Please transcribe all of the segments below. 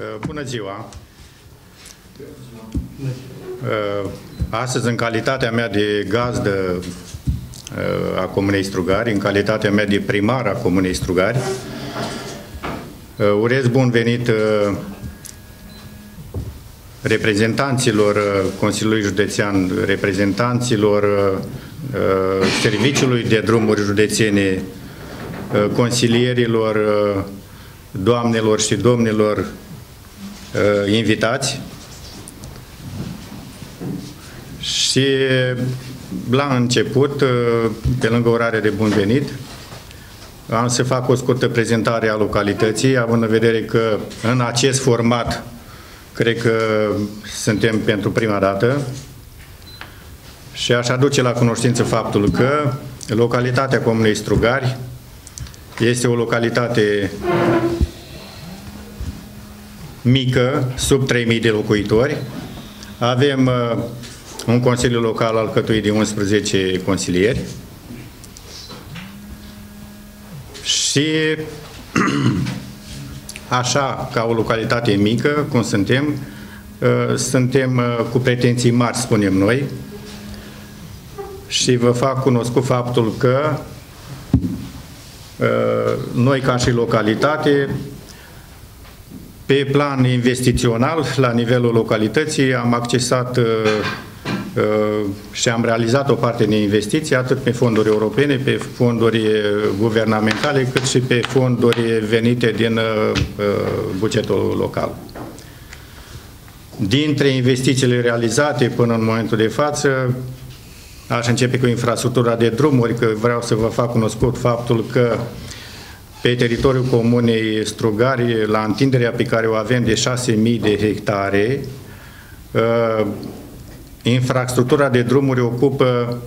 Uh, bună ziua! Uh, astăzi, în calitatea mea de gazdă uh, a Comunei Strugari, în calitatea mea de primar a Comunei Strugari, urez bun venit reprezentanților Consiliului Județean, reprezentanților Serviciului de Drumuri Județene, consilierilor, doamnelor și domnilor uh, invitați. Și la început, uh, pe lângă orare de bun venit, am să fac o scurtă prezentare a localității, având în vedere că în acest format cred că suntem pentru prima dată. Și aș aduce la cunoștință faptul că localitatea Comunei Strugari este o localitate mică, sub 3.000 de locuitori. Avem uh, un Consiliu Local alcătuit de 11 consilieri și așa, ca o localitate mică, cum suntem, uh, suntem uh, cu pretenții mari, spunem noi, și vă fac cunoscut faptul că uh, noi, ca și localitate, pe plan investițional, la nivelul localității, am accesat uh, uh, și am realizat o parte de investiții, atât pe fonduri europene, pe fonduri guvernamentale, cât și pe fonduri venite din uh, bugetul local. Dintre investițiile realizate până în momentul de față, aș începe cu infrastructura de drumuri, că vreau să vă fac cunoscut faptul că pe teritoriul comunei Strugari, la întinderea pe care o avem de 6.000 de hectare, uh, infrastructura de drumuri ocupă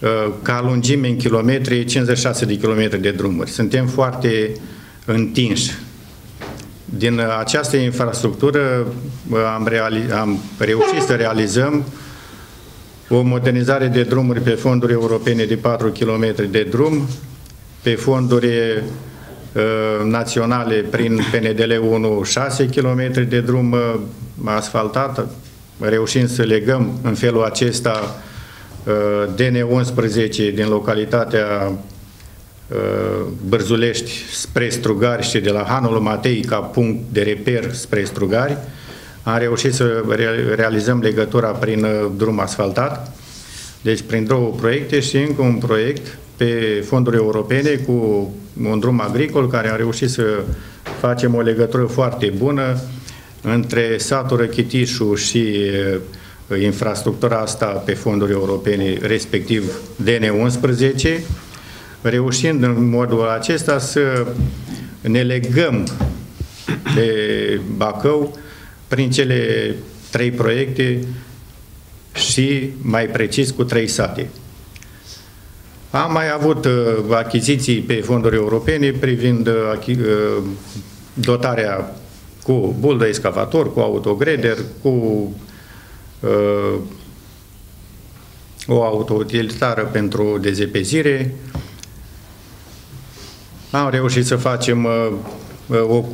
uh, ca lungime în kilometri 56 de kilometri de drumuri. Suntem foarte întinși. Din această infrastructură uh, am, am reușit să realizăm o modernizare de drumuri pe fonduri europene de 4 km de drum, pe fonduri uh, naționale prin PNDL 1 6 km de drum uh, asfaltat, reușind să legăm în felul acesta uh, DN11 din localitatea uh, Bărzulești spre Strugari și de la Hanul Matei ca punct de reper spre Strugari. Am reușit să realizăm legătura prin uh, drum asfaltat, deci prin două proiecte și încă un proiect pe fonduri europene cu un drum agricol care a reușit să facem o legătură foarte bună între satul Răchitișu și infrastructura asta pe fonduri europene, respectiv DN11, reușind în modul acesta să ne legăm de Bacău prin cele trei proiecte și mai precis cu trei sate. Am mai avut uh, achiziții pe fonduri europene privind uh, uh, dotarea cu buldă excavator, cu autogreder, cu uh, o autoutilitară pentru dezepezire. Am reușit să facem uh, o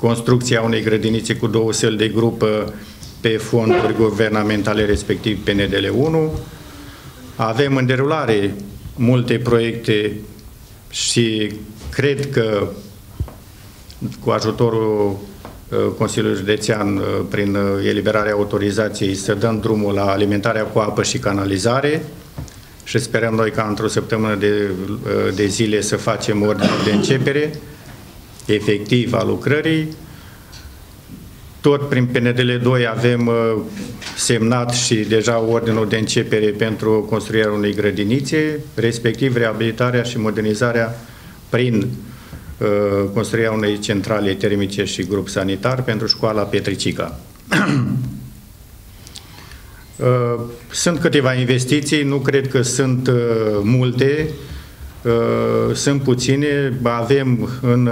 construcție a unei grădinițe cu două săli de grupă pe fonduri guvernamentale, respectiv PNDL 1. Avem în derulare multe proiecte și cred că cu ajutorul uh, Consiliului Județean, uh, prin uh, eliberarea autorizației, să dăm drumul la alimentarea cu apă și canalizare și sperăm noi ca într-o săptămână de, de zile să facem ordinul de începere efectiv a lucrării. Tot prin PNDL 2 avem uh, semnat și deja ordinul de începere pentru construirea unei grădinițe, respectiv reabilitarea și modernizarea prin uh, construirea unei centrale termice și grup sanitar pentru școala Petricica. Uh, sunt câteva investiții, nu cred că sunt multe, sunt puține, avem în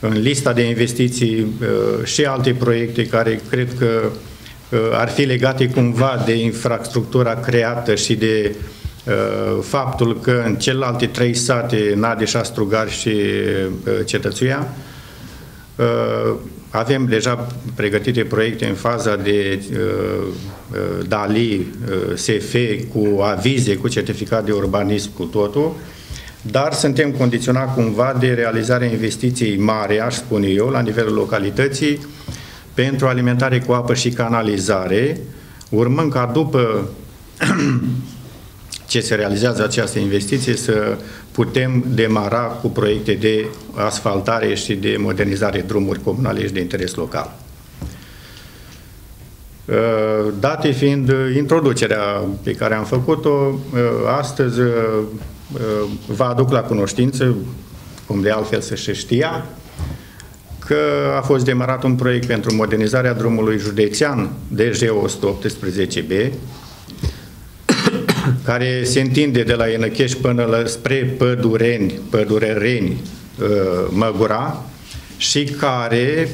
în lista de investiții uh, și alte proiecte care cred că uh, ar fi legate cumva de infrastructura creată și de uh, faptul că în celelalte trei sate, Nadeșa, Strugar și Cetățuia, avem deja pregătite proiecte în faza de uh, DALI, SF, cu avize, cu certificat de urbanism, cu totul, dar suntem condiționați cumva de realizarea investiției mari, aș spune eu, la nivelul localității, pentru alimentare cu apă și canalizare, urmând ca după ce se realizează această investiție să putem demara cu proiecte de asfaltare și de modernizare drumuri comunale și de interes local. Uh, date fiind introducerea pe care am făcut-o, uh, astăzi uh, vă aduc la cunoștință, cum de altfel se și știa, că a fost demarat un proiect pentru modernizarea drumului județean DG118B, care se întinde de la Enăcheș până la, spre Pădureni, Pădurereni, uh, Măgura și care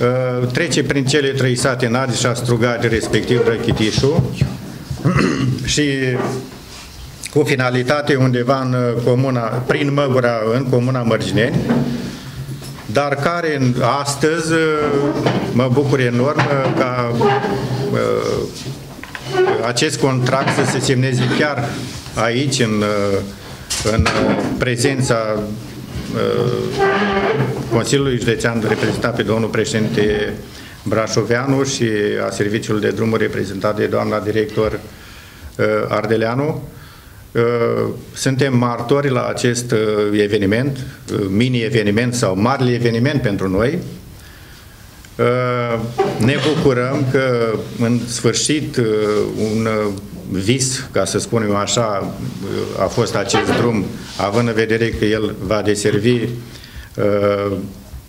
uh, trece prin cele trei sate Nadi și Astrugari, respectiv Răchitișu și cu finalitate undeva în comuna, prin Măgura, în comuna Mărgineni, dar care astăzi mă bucur enorm ca uh, acest contract să se semneze chiar aici, în, în prezența uh, Consiliului Județean reprezentat pe domnul președinte Brașoveanu și a Serviciului de Drumuri reprezentat de doamna director uh, Ardeleanu. Uh, suntem martori la acest eveniment, mini-eveniment sau mare eveniment pentru noi, Uh, ne bucurăm că în sfârșit uh, un uh, vis, ca să spunem așa, a fost acest drum, având în vedere că el va deservi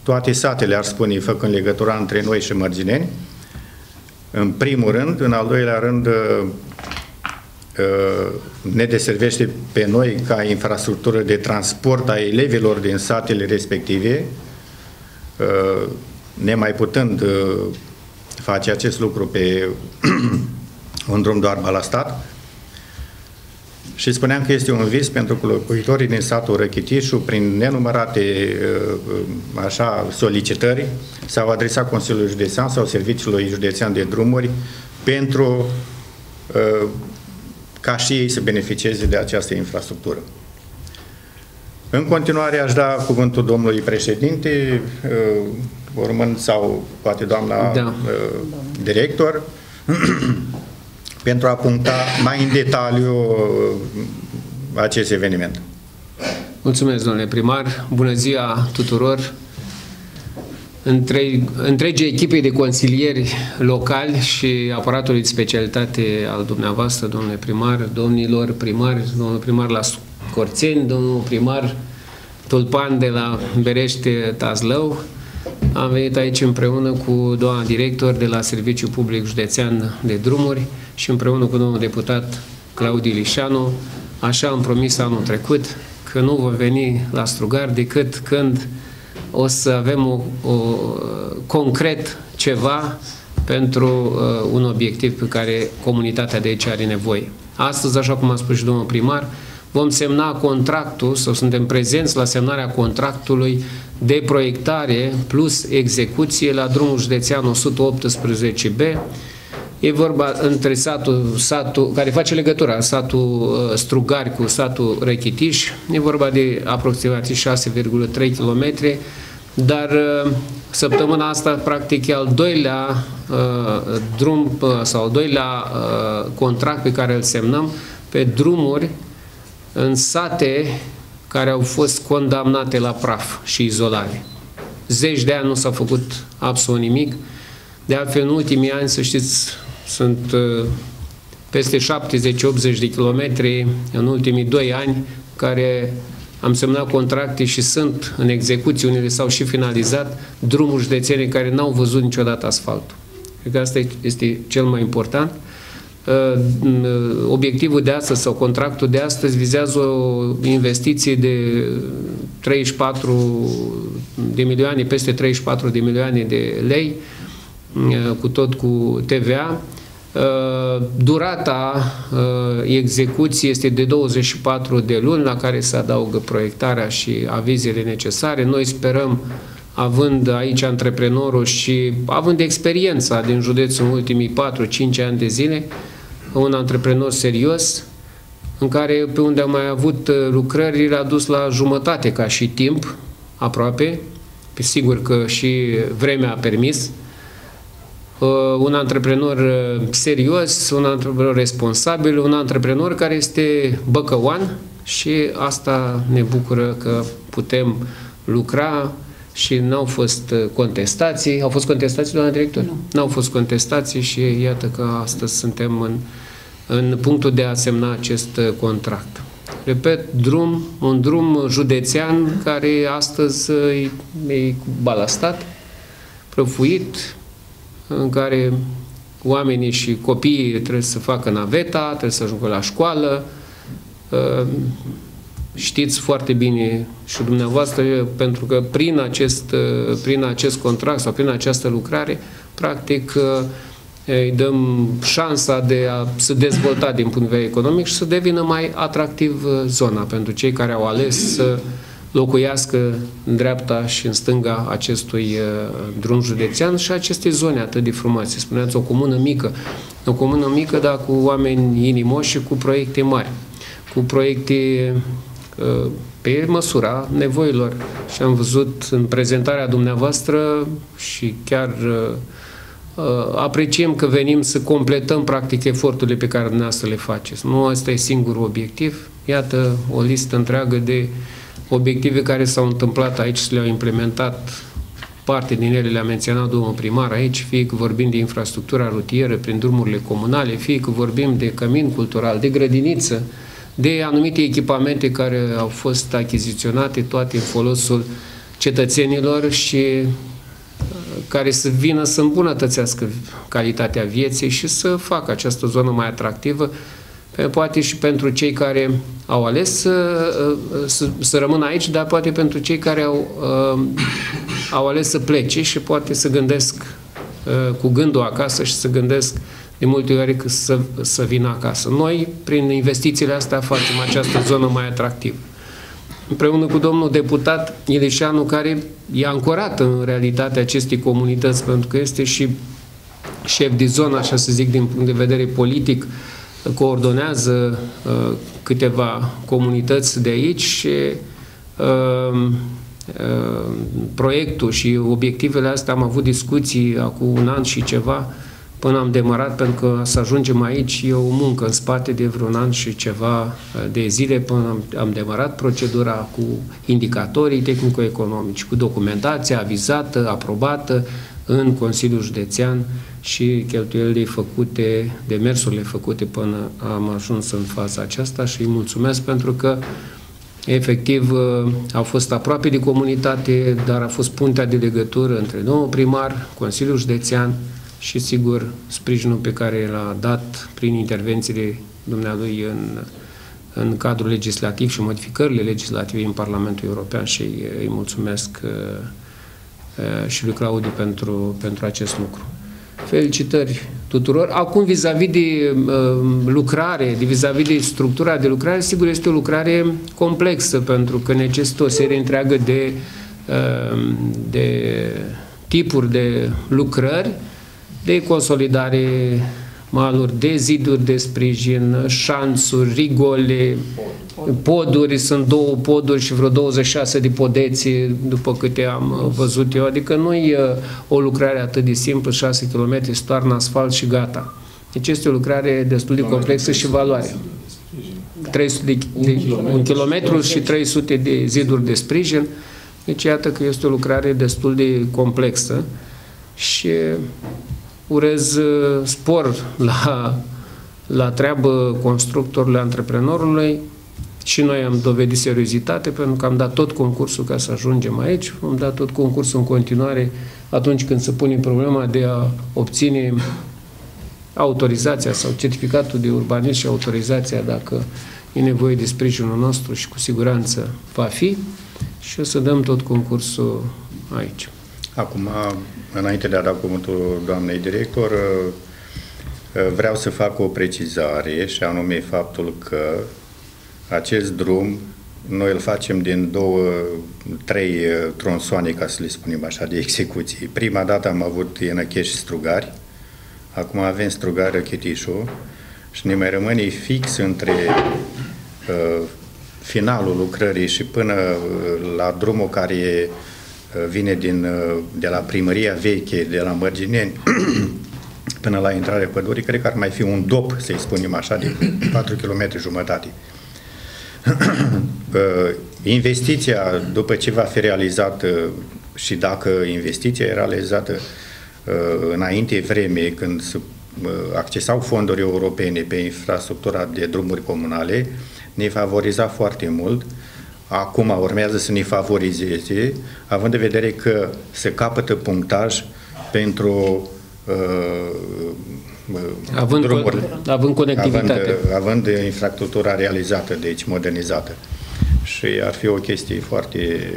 toate satele, ar spune, făcând legătura între noi și Mărgineni, în primul rând, în al doilea rând, ne deservește pe noi ca infrastructură de transport a elevilor din satele respective, nemai putând uh, face acest lucru pe un drum doar balastat. Și spuneam că este un vis pentru că locuitorii din satul Răchitișu, prin nenumărate uh, așa, solicitări, s-au adresat Consiliului Județean sau Serviciului Județean de Drumuri pentru uh, ca și ei să beneficieze de această infrastructură. În continuare aș da cuvântul domnului președinte, urmând, sau poate doamna da. uh, director, pentru a puncta mai în detaliu uh, acest eveniment. Mulțumesc, domnule primar. Bună ziua tuturor. Între, întregii echipei de consilieri locali și aparatului de specialitate al dumneavoastră, domnule primar, domnilor primari, domnul primar la Corțeni, domnul primar Tulpan de la Berește Tazlău, am venit aici împreună cu doamna director de la Serviciul Public Județean de Drumuri și împreună cu domnul deputat Claudiu Lișanu. Așa am promis anul trecut că nu vom veni la Strugar decât când o să avem o, o, concret ceva pentru uh, un obiectiv pe care comunitatea de aici are nevoie. Astăzi, așa cum a spus și domnul primar, vom semna contractul sau suntem prezenți la semnarea contractului de proiectare plus execuție la drumul județean 118B. E vorba între satul, satul care face legătura, satul uh, Strugari cu satul Rechitiș. E vorba de aproximativ 6,3 km, dar uh, săptămâna asta practic e al doilea uh, drum uh, sau al doilea uh, contract pe care îl semnăm pe drumuri în sate care au fost condamnate la praf și izolare. Zeci de ani nu s-a făcut absolut nimic. De altfel, în ultimii ani, să știți, sunt uh, peste 70-80 de kilometri în ultimii doi ani care am semnat contracte și sunt în execuție, unele s-au și finalizat, drumuri județene care n-au văzut niciodată asfaltul. Cred că asta este cel mai important. Uh, obiectivul de astăzi sau contractul de astăzi vizează o investiție de 34 de milioane, peste 34 de milioane de lei, uh, cu tot cu TVA. Uh, durata execuției este de 24 de luni, la care se adaugă proiectarea și avizele necesare. Noi sperăm având aici antreprenorul și având experiența din județ în ultimii 4-5 ani de zile, un antreprenor serios, în care pe unde am mai avut uh, lucrări l-a dus la jumătate ca și timp, aproape, pe sigur că și vremea a permis, uh, un antreprenor uh, serios, un antreprenor responsabil, un antreprenor care este băcăoan și asta ne bucură că putem lucra și n-au fost contestații. Au fost contestații, doamna director? Nu. N-au fost contestații și iată că astăzi suntem în în punctul de a semna acest uh, contract. Repet, drum, un drum județean care astăzi uh, e balastat, prăfuit, în care oamenii și copiii trebuie să facă naveta, trebuie să ajungă la școală. Uh, știți foarte bine și dumneavoastră, pentru că prin acest, prin acest contract sau prin această lucrare, practic, îi dăm șansa de a se dezvolta din punct de vedere economic și să devină mai atractiv uh, zona pentru cei care au ales să locuiască în dreapta și în stânga acestui uh, drum județean și acestei zone atât de frumoase. Spuneați o comună mică, o comună mică, dar cu oameni inimoși și cu proiecte mari, cu proiecte uh, pe măsura nevoilor. Și am văzut în prezentarea dumneavoastră și chiar Uh, apreciem că venim să completăm practic eforturile pe care dumneavoastră le faceți. Nu asta e singurul obiectiv. Iată o listă întreagă de obiective care s-au întâmplat aici și le-au implementat parte din ele le-a menționat domnul primar aici, fie că vorbim de infrastructura rutieră prin drumurile comunale, fie că vorbim de cămin cultural, de grădiniță, de anumite echipamente care au fost achiziționate, toate în folosul cetățenilor și care să vină să îmbunătățească calitatea vieții și să facă această zonă mai atractivă, poate și pentru cei care au ales să, să, să rămână aici, dar poate pentru cei care au, uh, au ales să plece și poate să gândesc uh, cu gândul acasă și să gândesc de multe ori că să, să vină acasă. Noi, prin investițiile astea, facem această zonă mai atractivă împreună cu domnul deputat Ilișanu, care e ancorat în realitatea acestei comunități, pentru că este și șef de zonă, așa să zic, din punct de vedere politic, coordonează uh, câteva comunități de aici și uh, uh, proiectul și obiectivele astea am avut discuții acum un an și ceva până am demarat, pentru că să ajungem aici e o muncă în spate de vreun an și ceva uh, de zile până am, am demarat procedura cu indicatorii tehnico-economici, cu documentația avizată, aprobată în Consiliul Județean și cheltuielile făcute, demersurile făcute până am ajuns în faza aceasta și îi mulțumesc pentru că efectiv uh, au fost aproape de comunitate, dar a fost puntea de legătură între nou primar, Consiliul Județean, și, sigur, sprijinul pe care l-a dat prin intervențiile dumnealui în, în cadrul legislativ și modificările legislative în Parlamentul European și îi mulțumesc uh, uh, și lui Claudiu pentru, pentru acest lucru. Felicitări tuturor. Acum, vis-a-vis -vis de uh, lucrare, de vis-a-vis -vis de structura de lucrare, sigur, este o lucrare complexă, pentru că necesită o serie întreagă de, uh, de tipuri de lucrări de consolidare maluri, de ziduri de sprijin, șanțuri, rigole, poduri, sunt două poduri și vreo 26 de podeți după câte am văzut eu, adică nu e o lucrare atât de simplă, 6 km, stoarnă asfalt și gata. Deci este o lucrare destul de complexă și valoare. 300 de, de, un kilometru și 300 de ziduri de sprijin, deci iată că este o lucrare destul de complexă și urez uh, spor la, la treabă constructorului, antreprenorului. Și noi am dovedit seriozitate pentru că am dat tot concursul ca să ajungem aici, am dat tot concursul în continuare atunci când se pune problema de a obține autorizația sau certificatul de urbanism și autorizația dacă e nevoie de sprijinul nostru și cu siguranță va fi. Și o să dăm tot concursul aici. Acum, înainte de a da cuvântul doamnei director, uh, uh, vreau să fac o precizare și anume faptul că acest drum noi îl facem din două, trei uh, tronsoane, ca să le spunem așa, de execuții. Prima dată am avut Ienăchești și Strugari, acum avem Strugari Chitișu și ne mai rămâne fix între uh, finalul lucrării și până uh, la drumul care uh, vine din, uh, de la primăria veche, de la Mărgineni, până la intrarea pădurii, cred că ar mai fi un dop, să-i spunem așa, de 4 km jumătate. investiția, după ce va fi realizată și dacă investiția e realizată înainte vreme, când se accesau fonduri europene pe infrastructura de drumuri comunale, ne favoriza foarte mult. Acum urmează să ne favorizeze, având în vedere că se capătă punctaj pentru uh, având, drumuri, având conectivitate. Având, având infrastructura realizată, deci modernizată. Și ar fi o chestie foarte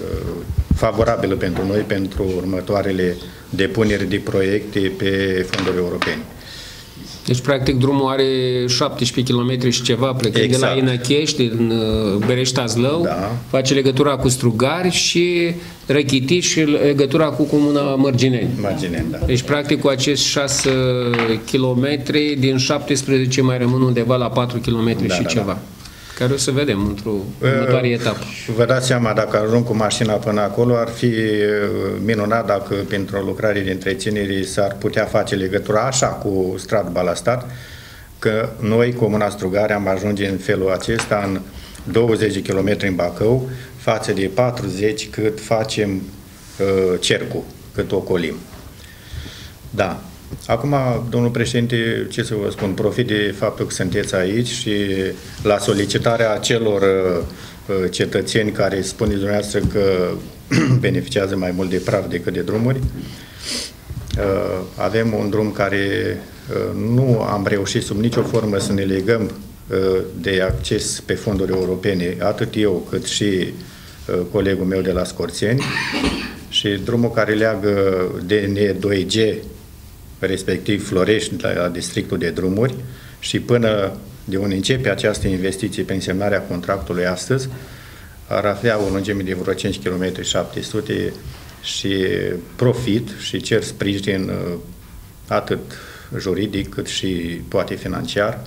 uh, favorabilă pentru noi pentru următoarele depuneri de proiecte pe fonduri europene. Deci, practic, drumul are 17 km și ceva, plecând exact. de la exact. Inăchești, în uh, Bereșta Zlău, da. face legătura cu Strugari și Răchiti și legătura cu Comuna Mărgineni. Mărgineni, da. Deci, practic, cu acești 6 km, din 17 mai rămân undeva la 4 km da, și da, ceva. Da care o să vedem într-o următoare etapă. Vă dați seama, dacă ajung cu mașina până acolo, ar fi minunat dacă pentru o lucrare de întreținere s-ar putea face legătura așa cu strat balastat, că noi, Comuna Strugare, am ajunge în felul acesta în 20 km în Bacău, față de 40 cât facem uh, cercul, cât ocolim. Da, Acum, domnul președinte, ce să vă spun, profit de faptul că sunteți aici și la solicitarea celor uh, cetățeni care spuneți dumneavoastră că beneficiază mai mult de praf decât de drumuri. Uh, avem un drum care uh, nu am reușit sub nicio formă să ne legăm de acces pe fonduri europene, atât eu cât și colegul meu de la Scorțeni și drumul care leagă DN2G respectiv Florești, la districtul de drumuri și până de unde începe această investiție pe însemnarea contractului astăzi, ar avea o lungime de vreo 5 km 700 și profit și cer sprijin uh, atât juridic cât și poate financiar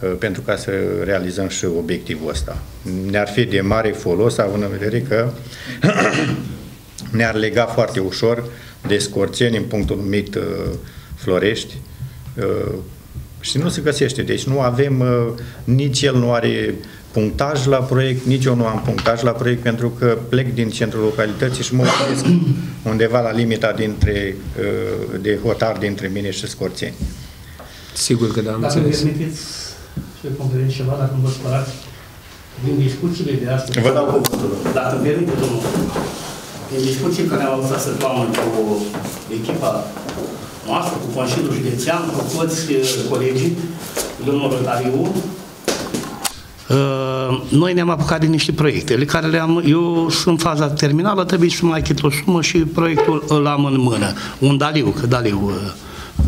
uh, pentru ca să realizăm și obiectivul ăsta. Ne-ar fi de mare folos, având în vedere că ne-ar lega foarte ușor de scorțeni în punctul numit uh, Florești uh, și nu se găsește. Deci nu avem, uh, nici el nu are punctaj la proiect, nici eu nu am punctaj la proiect pentru că plec din centrul localității și mă opresc undeva la limita dintre, uh, de hotar dintre mine și Scorțeni. Sigur că da, am Dacă înțeles. permiteți să completez ceva, dacă nu vă spărați, din discuțiile de astăzi... Vă dau cuvântul. Dacă permite, domnul, din discuții care au avut să cu echipa noastră, cu Consiliul Județean, cu toți uh, colegii, domnul Rotariu, Uh, noi ne-am apucat de niște proiecte, care le-am, eu sunt în faza terminală, trebuie să mai achit o sumă și proiectul îl am în mână. Un daliu, că daliu uh,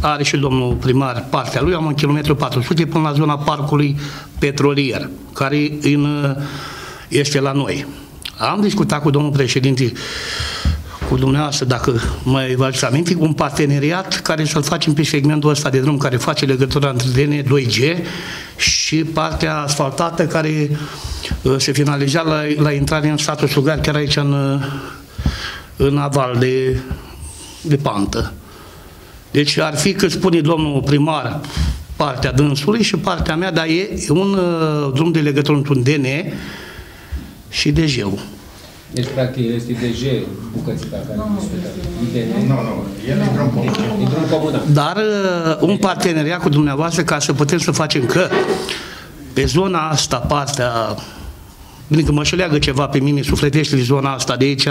are și domnul primar partea lui, am un kilometru 400 până la zona parcului petrolier, care în, uh, este la noi. Am discutat cu domnul președinte cu dumneavoastră, dacă mai vă ați aminte, un parteneriat care să-l facem pe segmentul ăsta de drum care face legătura între DN 2G și partea asfaltată care uh, se finaliza la, la intrare în statul Sugar, chiar aici în, uh, în aval de, de pantă. Deci ar fi, cât spune domnul primar, partea dânsului și partea mea, dar e un uh, drum de legătură între un DN și DG-ul. Deci, practic, este DG bucățica care nu, nu, nu, el e drum comun. E drum comun, Dar uh, un parteneriat cu dumneavoastră ca să putem să facem că pe zona asta, partea Bine că mă și leagă ceva pe mine, sufletește zona asta, de aici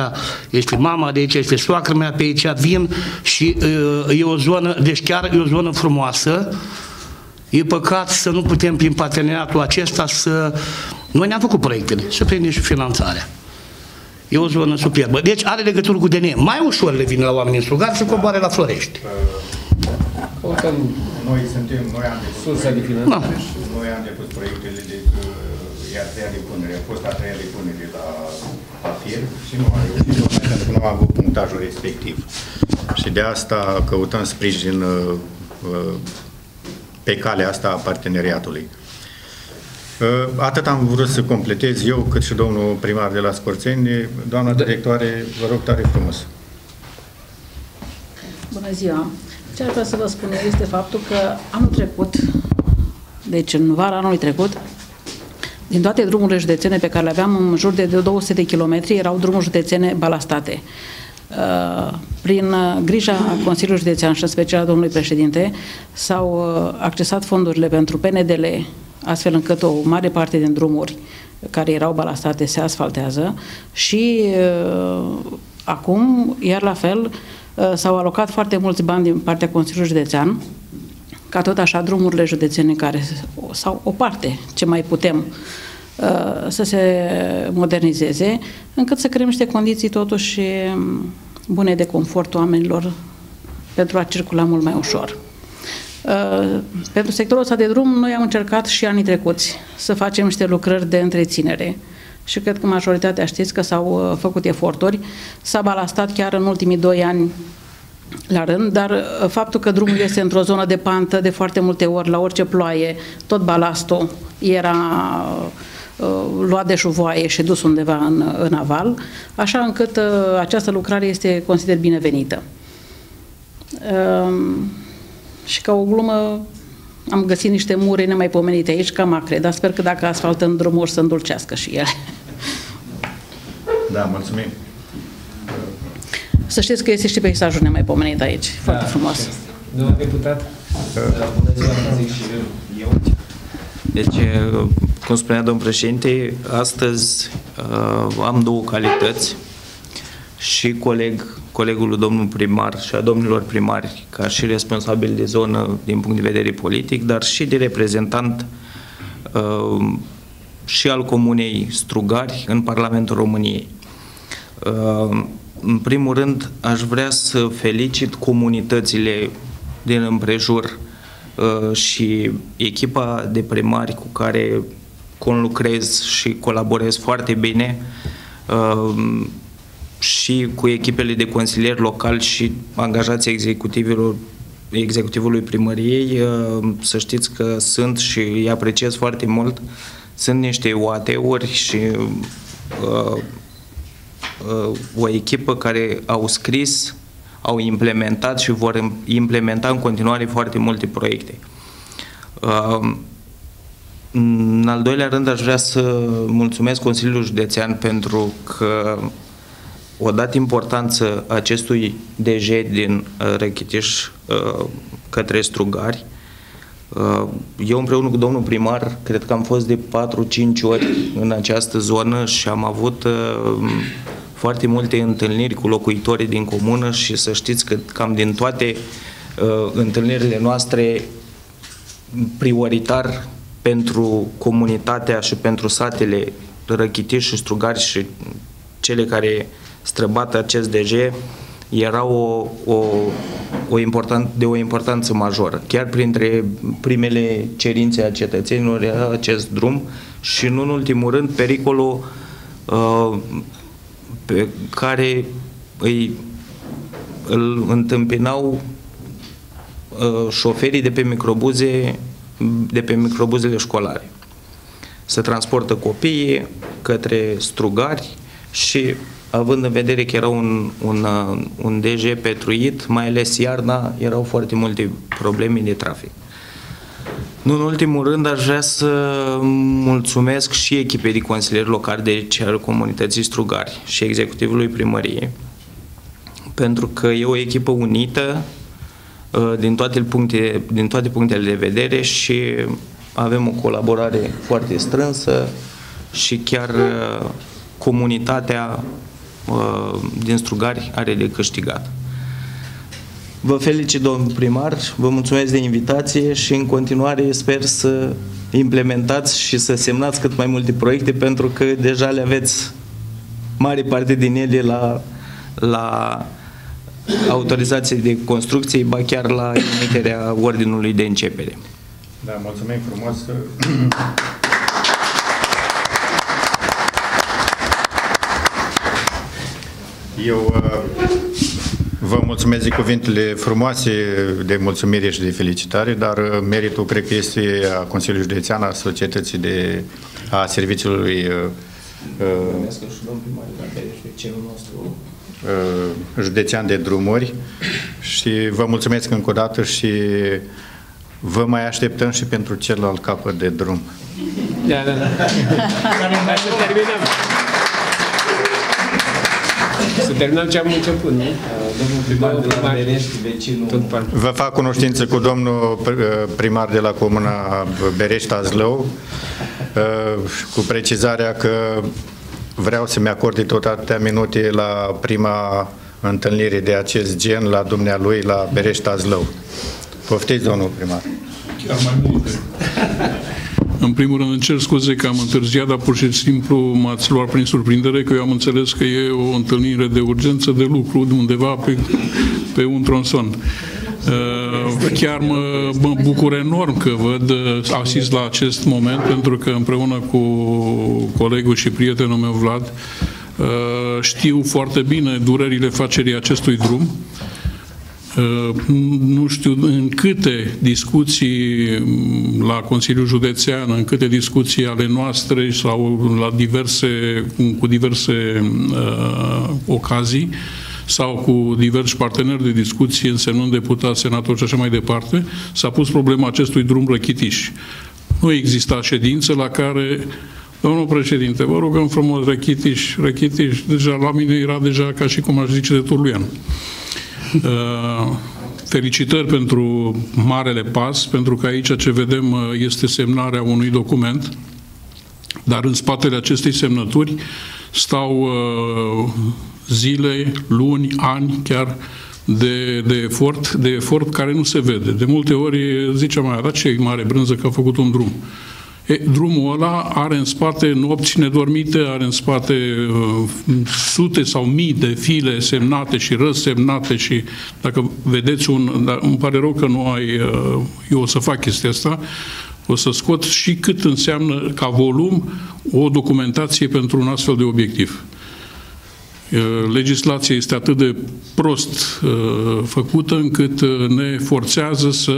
este mama, de aici este soacră mea, pe aici vin și uh, e o zonă, deci chiar e o zonă frumoasă. E păcat să nu putem prin parteneriatul acesta să... Noi ne-am făcut proiectele, să prindem și finanțarea. E o zonă superbă. Deci are legătură cu DNA. Mai ușor le vine la oamenii în Sugar și coboare la Florești. Noi suntem, noi am depus, sursa de finanțare. Noi am depus proiectele de e a treia depunere, a fost a treia depunere la, la FIR și nu a reușit pentru că nu a avut punctajul respectiv. Și de asta căutăm sprijin uh, uh, pe calea asta a parteneriatului. Uh, atât am vrut să completez eu, cât și domnul primar de la Scorțeni. Doamna da. directoare, vă rog tare frumos. Bună ziua! Ce aș vrea să vă spun este faptul că anul trecut, deci în vara anului trecut, din toate drumurile județene pe care le aveam, în jur de 200 de kilometri, erau drumuri județene balastate. Uh, prin grija Consiliului Județean și în special a domnului președinte, s-au uh, accesat fondurile pentru PNDL, astfel încât o mare parte din drumuri care erau balastate se asfaltează și uh, acum, iar la fel, uh, s-au alocat foarte mulți bani din partea Consiliului Județean, ca tot așa drumurile județene care, sau o parte, ce mai putem, uh, să se modernizeze, încât să creăm niște condiții totuși um, bune de confort oamenilor pentru a circula mult mai ușor. Uh, pentru sectorul ăsta de drum, noi am încercat și anii trecuți să facem niște lucrări de întreținere și cred că majoritatea știți că s-au uh, făcut eforturi. S-a balastat chiar în ultimii doi ani la rând, dar uh, faptul că drumul este într-o zonă de pantă de foarte multe ori, la orice ploaie, tot balastul era luat de șuvoaie și dus undeva în, în aval, așa încât această lucrare este consider binevenită. Și ca o glumă am găsit niște muri nemaipomenite aici, ca macre, dar sper că dacă asfaltăm drumul o să îndulcească și ele. Da, mulțumim. Să știți că este și peisajul nemaipomenit aici, da, foarte frumos. Domnul deputat? Bună ziua, zic și eu. Deci, cum spunea domnul președinte, astăzi uh, am două calități și coleg colegul domnul primar și a domnilor primari ca și responsabil de zonă din punct de vedere politic, dar și de reprezentant uh, și al Comunei Strugari în Parlamentul României. Uh, în primul rând, aș vrea să felicit comunitățile din împrejur uh, și echipa de primari cu care conlucrez și colaborez foarte bine. Uh, și cu echipele de consilieri local și angajații executivilor executivului primăriei, uh, să știți că sunt și îi apreciez foarte mult. Sunt niște OAT-uri și uh, uh, o echipă care au scris, au implementat și vor implementa în continuare foarte multe proiecte. Uh, în al doilea rând aș vrea să mulțumesc Consiliul Județean pentru că o dat importanță acestui DG din uh, Rechitiș uh, către Strugari. Uh, eu împreună cu domnul primar, cred că am fost de 4-5 ori în această zonă și am avut foarte multe întâlniri cu locuitorii din comună și să știți că cam din toate întâlnirile noastre prioritar pentru comunitatea și pentru satele Răchitiș și Strugari și cele care străbată acest DG era o, o, o important, de o importanță majoră. Chiar printre primele cerințe a cetățenilor era acest drum și, nu în ultimul rând, pericolul uh, pe care îi, îl întâmpinau uh, șoferii de pe microbuze de pe microbuzele școlare. Se transportă copiii către strugari și având în vedere că era un, un, uh, un DG petruit, mai ales iarna, erau foarte multe probleme de trafic. Nu în ultimul rând, aș vrea să mulțumesc și echipei de consilieri locali, deci al comunității Strugari și executivului primăriei, pentru că e o echipă unită uh, din toate, puncte, din toate punctele de vedere și avem o colaborare foarte strânsă și chiar uh, comunitatea Uh, din Strugari are de câștigat. Vă felicit, domnul primar, vă mulțumesc de invitație și în continuare sper să implementați și să semnați cât mai multe proiecte pentru că deja le aveți mare parte din ele la, la autorizație de construcție, ba chiar la emiterea ordinului de începere. Da, mulțumim frumos. Eu uh, vă mulțumesc de cuvintele frumoase de mulțumire și de felicitare, dar uh, meritul cred că este a Consiliului Județean, a Societății de a Serviciului uh, județean de drumuri și vă mulțumesc încă o dată și vă mai așteptăm și pentru celălalt capăt de drum. Da, da, da. Hai să terminăm. Să terminăm ce am început, nu? Domnul primar de la Berești, vecinul... Vă fac cunoștință cu domnul primar de la Comuna Berești Azlău, cu precizarea că vreau să-mi acorde tot atâtea minute la prima întâlnire de acest gen la dumnealui la Berești Azlău. Poftiți, domnul primar. Chiar mai multe. În primul rând, încerc scuze că am întârziat, dar pur și simplu m-ați luat prin surprindere că eu am înțeles că e o întâlnire de urgență de lucru de undeva pe, pe un tronson. Uh, chiar mă, mă bucur enorm că văd, uh, asist la acest moment, pentru că împreună cu colegul și prietenul meu Vlad, uh, știu foarte bine durerile facerii acestui drum Uh, nu știu în câte discuții mm, la Consiliul Județean, în câte discuții ale noastre sau la diverse, cu diverse uh, ocazii sau cu diversi parteneri de discuție, însemnând deputați, senatori și așa mai departe, s-a pus problema acestui drum Răchitiș. Nu exista ședință la care Domnul președinte, vă rugăm frumos, Răchitiș, Răchitiș, deja la mine era deja ca și cum aș zice de Turluian. Uh, felicitări pentru marele pas, pentru că aici ce vedem uh, este semnarea unui document, dar în spatele acestei semnături stau uh, zile, luni, ani chiar de, de, efort, de efort care nu se vede. De multe ori zice mai, da ce mare brânză că a făcut un drum. E, drumul ăla are în spate nopți nedormite, are în spate uh, sute sau mii de file semnate și răsemnate și dacă vedeți un... Dar îmi pare rău că nu ai... Uh, eu o să fac chestia asta, o să scot și cât înseamnă ca volum o documentație pentru un astfel de obiectiv. Uh, legislația este atât de prost uh, făcută încât uh, ne forțează să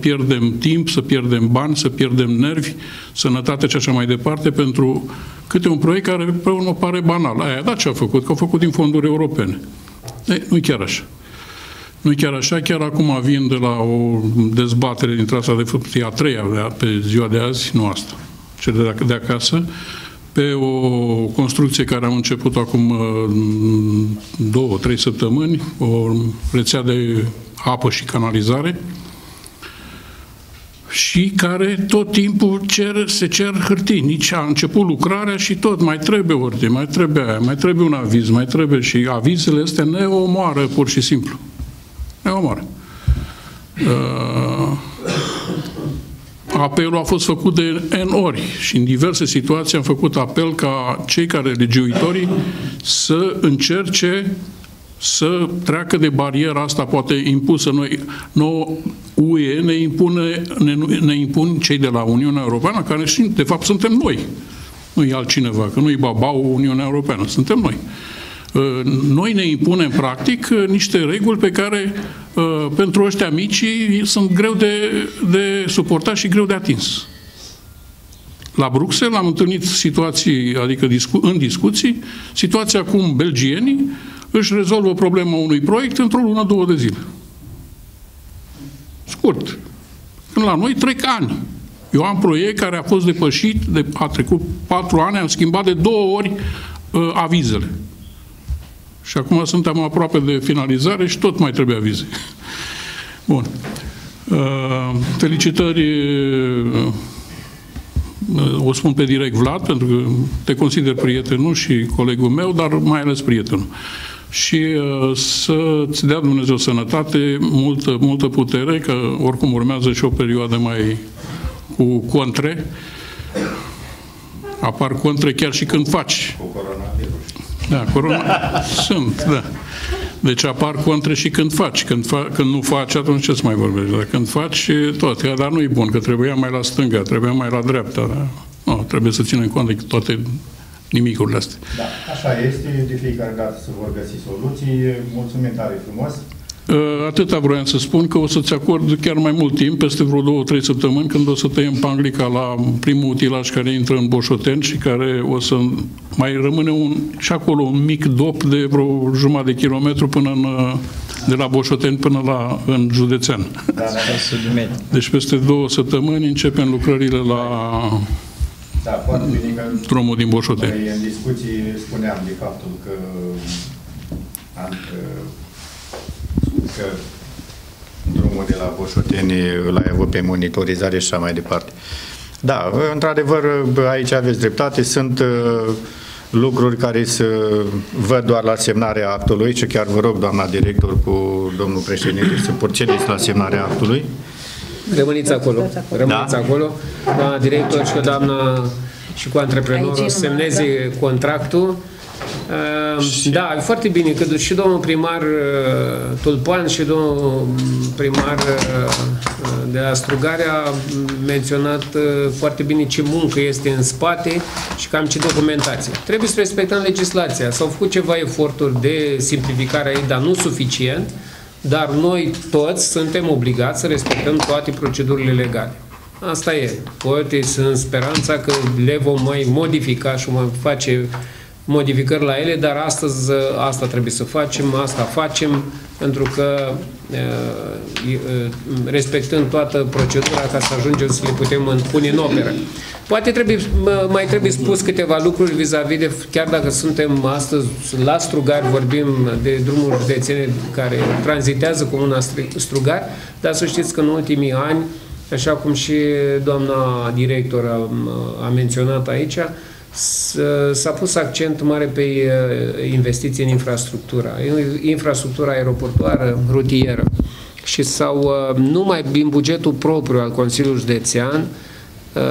pierdem timp, să pierdem bani, să pierdem nervi, sănătate și așa mai departe pentru câte un proiect care pe urmă pare banal. Aia, da, ce a făcut? Că a făcut din fonduri europene. Ei, nu chiar așa. nu chiar așa, chiar acum vin de la o dezbatere dintre asta de fapt, e a treia pe ziua de azi, nu asta, cele de acasă, pe o construcție care am început acum uh, două, trei săptămâni, o rețea de apă și canalizare, și care tot timpul cer, se cer hârtii. Nici a început lucrarea și tot, mai trebuie ordine, mai trebuie aia, mai trebuie un aviz, mai trebuie și avizele astea ne omoară pur și simplu. Ne omoară. Uh, apelul a fost făcut de N ori și în diverse situații am făcut apel ca cei care legiuitorii să încerce să treacă de bariera asta poate impusă noi, nouă UE ne impune, ne, ne impun cei de la Uniunea Europeană, care și, de fapt suntem noi. Nu e altcineva, că nu e babau Uniunea Europeană, suntem noi. Uh, noi ne impunem practic uh, niște reguli pe care uh, pentru ăștia mici sunt greu de, de suportat și greu de atins. La Bruxelles am întâlnit situații, adică discu- în discuții, situația cum belgienii își rezolvă problema unui proiect într-o lună, două de zile. Scurt. Când la noi trec ani. Eu am proiect care a fost depășit, de, a trecut patru ani, am schimbat de două ori uh, avizele. Și acum suntem aproape de finalizare și tot mai trebuie avize. Bun. Uh, felicitări, uh, o spun pe direct Vlad, pentru că te consider prietenul și colegul meu, dar mai ales prietenul. Și uh, să-ți dea Dumnezeu sănătate, multă, multă putere, că oricum urmează și o perioadă mai cu contre. Apar contre chiar și când faci. Cu coronavirus. Da, corona. Sunt, da. Deci apar contre și când faci. Când, fa, când nu faci, atunci ce mai vorbești? Dar când faci, tot. Dar nu e bun, că trebuia mai la stânga, trebuia mai la dreapta. Da? Nu, trebuie să ținem cont de toate nimicurile astea. Da, așa este, de fiecare dată se vor găsi soluții. Mulțumim tare frumos! Uh, atâta vroiam să spun că o să-ți acord chiar mai mult timp, peste vreo două, trei săptămâni, când o să tăiem panglica la primul utilaj care intră în Boșoten și care o să mai rămâne un, și acolo un mic dop de vreo jumătate de kilometru până în, uh, de la Boșoten până la, în județean. Da, da, da. Deci peste două săptămâni începem lucrările la da, foarte bine că drumul din Boșoten. Noi în discuții spuneam de faptul că am, că drumul de la Boșoteni îl ai avut pe monitorizare și așa mai departe. Da, într-adevăr, aici aveți dreptate, sunt uh, lucruri care se văd doar la semnarea actului și chiar vă rog, doamna director, cu domnul președinte, să procedeți la semnarea actului. Rămâniți acolo, rămâniți da. acolo. Doamna director și doamna și cu antreprenorul semneze da. contractul Ehm, da, e foarte bine că și domnul primar uh, Tulpan și domnul primar uh, de la Strugare a menționat uh, foarte bine ce muncă este în spate și cam ce documentație. Trebuie să respectăm legislația. S-au făcut ceva eforturi de simplificare aici, dar nu suficient, dar noi toți suntem obligați să respectăm toate procedurile legale. Asta e. Poate sunt speranța că le vom mai modifica și vom face modificări la ele, dar astăzi asta trebuie să facem, asta facem, pentru că respectând toată procedura ca să ajungem să le putem pune în operă. Poate trebuie, mai trebuie spus câteva lucruri vis-a-vis de, chiar dacă suntem astăzi la Strugari, vorbim de drumuri județene care tranzitează comuna Strugari, dar să știți că în ultimii ani, așa cum și doamna director a, a menționat aici, S-a pus accent mare pe uh, investiții în infrastructura, infrastructura aeroportoară, rutieră. Și sau uh, numai din bugetul propriu al Consiliului Județean, uh,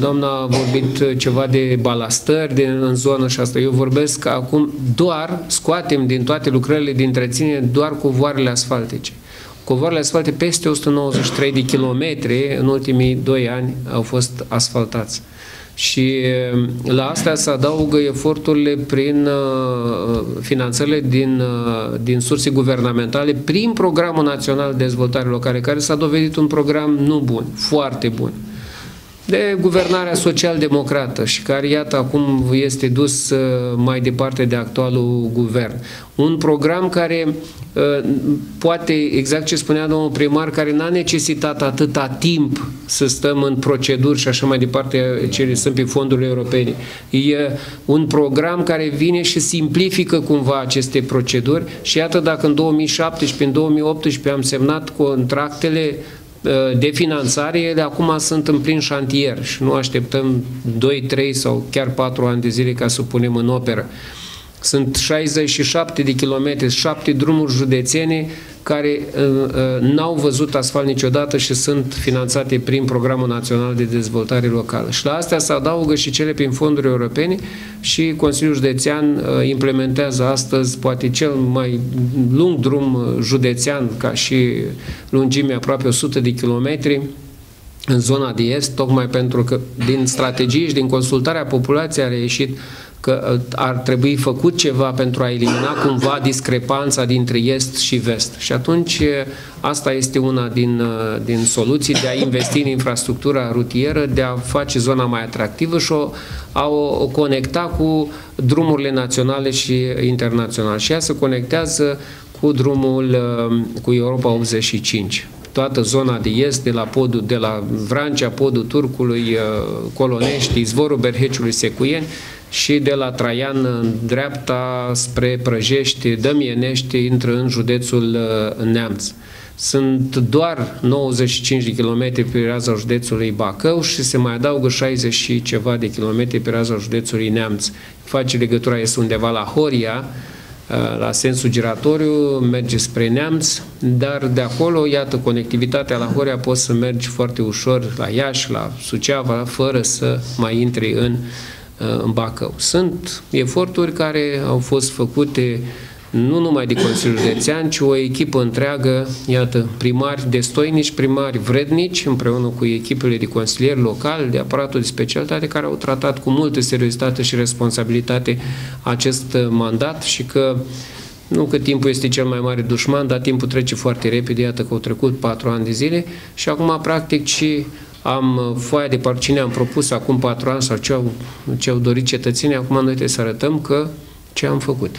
doamna a vorbit ceva de balastări din, în zonă și asta. Eu vorbesc acum doar, scoatem din toate lucrările de întreținere doar covoarele asfaltice. Covoarele asfalte peste 193 de kilometri în ultimii doi ani au fost asfaltați. Și um, la asta se adaugă eforturile prin uh, finanțările din, uh, din surse guvernamentale prin Programul Național de Dezvoltare Locale, care s-a dovedit un program nu bun, foarte bun de guvernarea social-democrată și care, iată, acum este dus uh, mai departe de actualul guvern. Un program care uh, poate, exact ce spunea domnul primar, care n-a necesitat atâta timp să stăm în proceduri și așa mai departe, ce sunt pe fondurile europene. E un program care vine și simplifică cumva aceste proceduri și iată dacă în 2017, în 2018 am semnat contractele Uh, de finanțare, ele acum sunt în plin șantier și nu așteptăm 2, 3 sau chiar 4 ani de zile ca să punem în operă. Sunt 67 de kilometri, 7 drumuri județene care uh, uh, n-au văzut asfalt niciodată și sunt finanțate prin Programul Național de Dezvoltare Locală. Și la astea se adaugă și cele prin fonduri europene și Consiliul Județean uh, implementează astăzi poate cel mai lung drum uh, județean ca și lungimea aproape 100 de kilometri în zona de est, tocmai pentru că din strategii și din consultarea populației a reieșit că uh, ar trebui făcut ceva pentru a elimina cumva discrepanța dintre est și vest. Și atunci uh, asta este una din, uh, din soluții de a investi în infrastructura rutieră, de a face zona mai atractivă și o, a o, o conecta cu drumurile naționale și internaționale. Și ea se conectează cu drumul cu Europa 85 toată zona de est, de la podul, de la Vrancea, podul Turcului, Colonești, izvorul Berheciului Secuieni, și de la Traian în dreapta spre Prăjești, Dămienești, intră în județul uh, Neamț. Sunt doar 95 de kilometri pe raza județului Bacău și se mai adaugă 60 și ceva de kilometri pe raza județului Neamț. Face legătura, este undeva la Horia, uh, la sensul giratoriu, merge spre Neamț, dar de acolo, iată, conectivitatea la Horia poți să mergi foarte ușor la Iași, la Suceava, fără să mai intri în în Bacău. Sunt eforturi care au fost făcute nu numai de Consiliul Județean, ci o echipă întreagă, iată, primari destoinici, primari vrednici, împreună cu echipele de consilieri locali, de aparatul de specialitate, care au tratat cu multă seriozitate și responsabilitate acest mandat și că nu că timpul este cel mai mare dușman, dar timpul trece foarte repede, iată că au trecut patru ani de zile și acum, practic, și am foaia de parcine, am propus acum patru ani sau ce au, ce au dorit cetățenii, acum noi trebuie să arătăm că ce am făcut.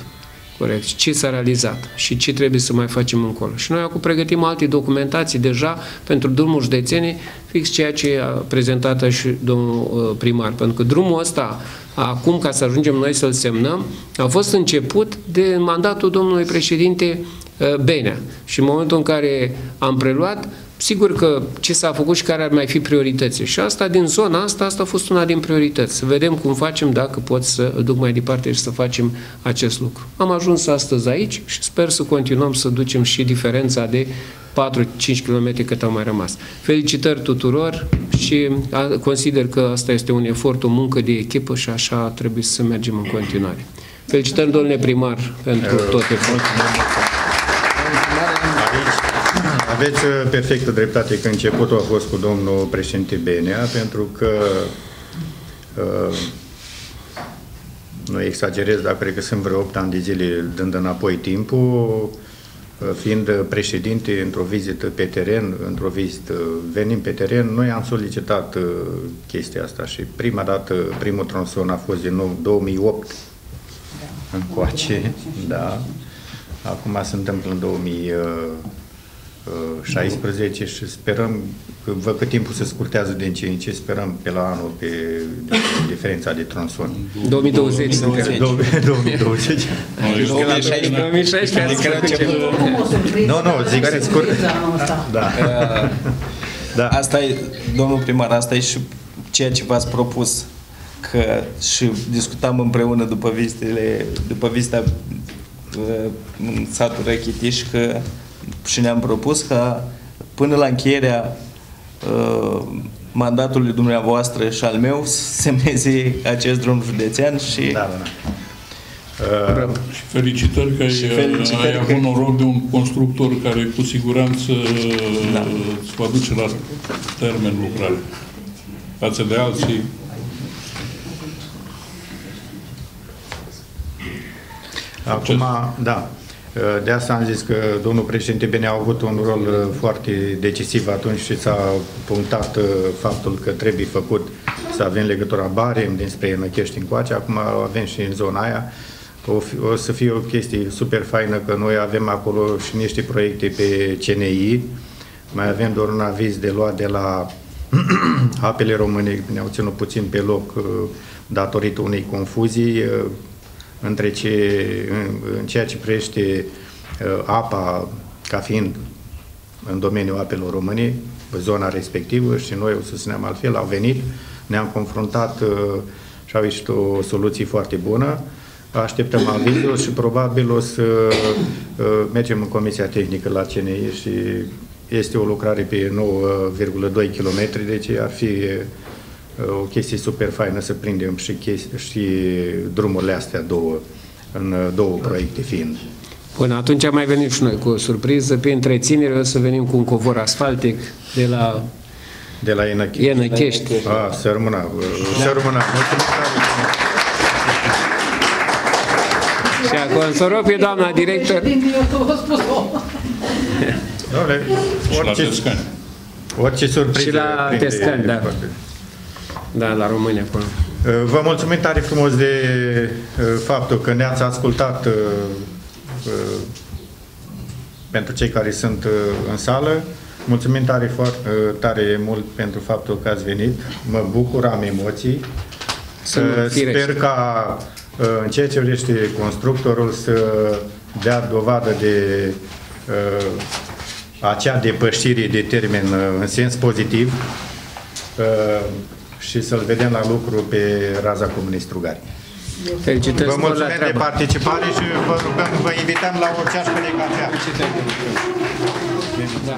Corect. Ce s-a realizat și ce trebuie să mai facem încolo. Și noi acum pregătim alte documentații deja pentru drumul județenii, fix ceea ce a prezentat și domnul uh, primar. Pentru că drumul ăsta, acum ca să ajungem noi să-l semnăm, a fost început de mandatul domnului președinte uh, Benea. Și în momentul în care am preluat, Sigur că ce s-a făcut și care ar mai fi priorități. Și asta din zona asta, asta a fost una din priorități. Să vedem cum facem, dacă pot să duc mai departe și să facem acest lucru. Am ajuns astăzi aici și sper să continuăm să ducem și diferența de 4-5 km cât au mai rămas. Felicitări tuturor și consider că asta este un efort, o muncă de echipă și așa trebuie să mergem în continuare. Felicitări, domnule primar, pentru tot efortul. Aveți uh, perfectă dreptate că începutul a fost cu domnul președinte Benea, pentru că uh, nu exagerez, dar cred că sunt vreo 8 ani de zile dând înapoi timpul, uh, fiind președinte într-o vizită pe teren, într-o vizită venim pe teren, noi am solicitat uh, chestia asta și prima dată, primul tronson a fost din nou 2008 încoace, da. Acum se întâmplă în 2000 16 și sperăm, că văd că timpul se scurtează din ce în ce, sperăm pe la anul pe diferența de tronson. 2020 2020. 2020. 2016 Nu, nu, zic să scurt. Da. da. Asta e, domnul primar, asta e și ceea ce v-ați propus că și discutam împreună după vizitele, după vizita în satul Rechitiș că și ne-am propus ca până la încheierea uh, mandatului dumneavoastră și al meu să semneze acest drum județean și da, da, da. Uh, și felicitări că și ai, felicitări ai avut noroc de un constructor care cu siguranță da. îți va duce la termen lucrare față de alții. Acum, da, de asta am zis că domnul președinte Bine a avut un rol uh, foarte decisiv atunci și s-a punctat uh, faptul că trebuie făcut să avem legătura Barem dinspre Enăchești încoace. Acum avem și în zona aia. O, fi, o să fie o chestie super faină că noi avem acolo și niște proiecte pe CNI. Mai avem doar un aviz de luat de la apele române, ne-au ținut puțin pe loc uh, datorită unei confuzii între ce, în, în ceea ce privește uh, apa ca fiind în domeniul apelor române, zona respectivă și noi o să spunem altfel, au venit, ne-am confruntat uh, și au ieșit o soluție foarte bună. Așteptăm avizul și probabil o să uh, mergem în Comisia Tehnică la CNI și este o lucrare pe 9,2 km, deci ar fi o chestie super faină să prindem și, chestii, și drumurile astea două, în două proiecte fiind. Până atunci am mai venit și noi cu o surpriză. Pe întreținere o să venim cu un covor asfaltic de la de la Enăchești. Enăchești. A, să rămână. Da. Să rămână. Și acolo să rog pe doamna director. Doamne, orice, orice surpriză. Și la Tescani, da. Da, la România acolo. Uh, vă mulțumim tare frumos de uh, faptul că ne-ați ascultat uh, pentru cei care sunt în sală. Mulțumim tare, foarte, tare mult pentru faptul că ați venit. Mă bucur, am emoții. Sper ca în ceea ce vrește constructorul să dea dovadă de acea depășire de termen în sens pozitiv și să-l vedem la lucru pe raza Comunei Strugari. Felicitări vă mulțumim de participare și vă rugăm, vă invităm la o ceașcă de cafea. Da.